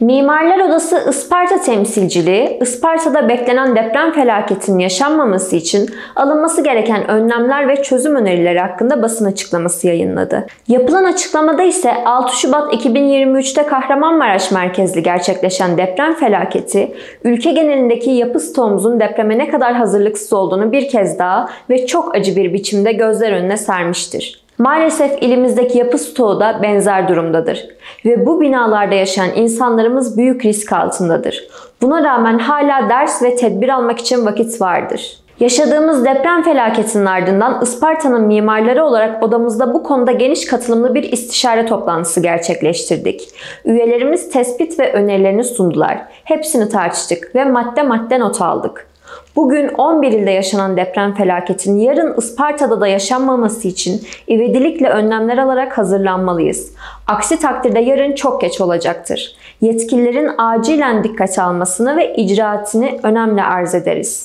Mimarlar Odası Isparta temsilciliği, Isparta'da beklenen deprem felaketinin yaşanmaması için alınması gereken önlemler ve çözüm önerileri hakkında basın açıklaması yayınladı. Yapılan açıklamada ise 6 Şubat 2023'te Kahramanmaraş merkezli gerçekleşen deprem felaketi, ülke genelindeki yapı stoğumuzun depreme ne kadar hazırlıksız olduğunu bir kez daha ve çok acı bir biçimde gözler önüne sermiştir. Maalesef ilimizdeki yapı stoğu da benzer durumdadır ve bu binalarda yaşayan insanlarımız büyük risk altındadır. Buna rağmen hala ders ve tedbir almak için vakit vardır. Yaşadığımız deprem felaketinin ardından Isparta'nın mimarları olarak odamızda bu konuda geniş katılımlı bir istişare toplantısı gerçekleştirdik. Üyelerimiz tespit ve önerilerini sundular. Hepsini tartıştık ve madde madde not aldık. Bugün 11 ilde yaşanan deprem felaketinin yarın Isparta'da da yaşanmaması için ivedilikle önlemler alarak hazırlanmalıyız. Aksi takdirde yarın çok geç olacaktır. Yetkililerin acilen dikkate almasını ve icraatini önemli arz ederiz.